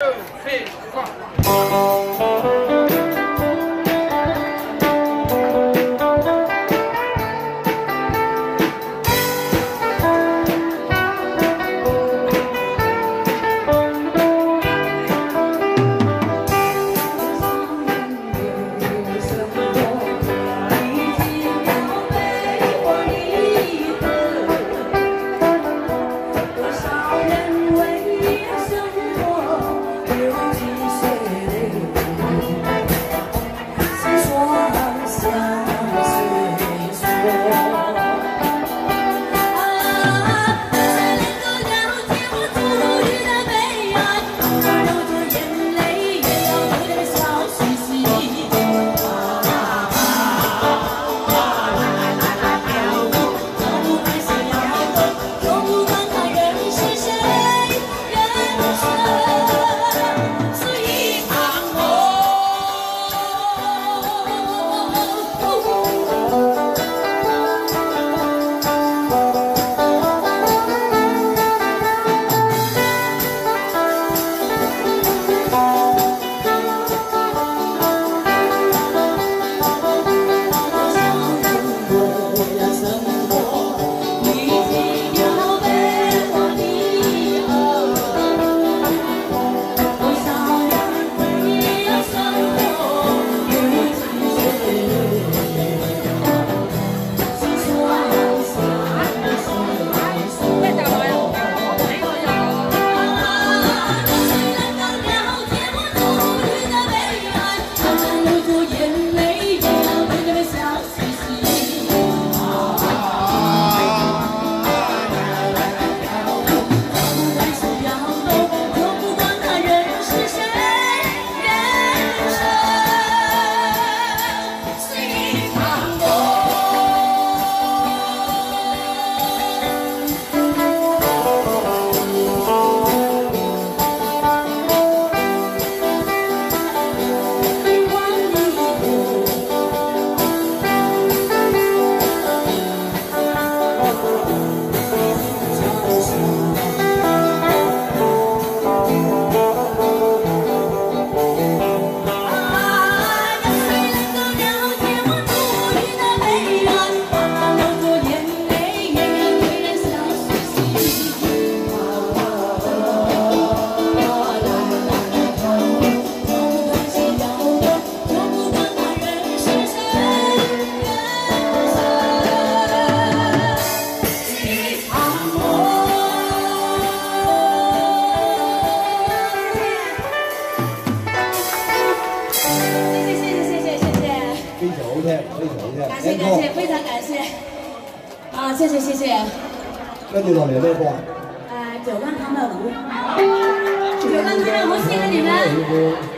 Two, three, four. 感谢感谢，非常感谢，啊，谢谢谢谢。那老年呃，九万他们五，九万他们五，谢谢你们。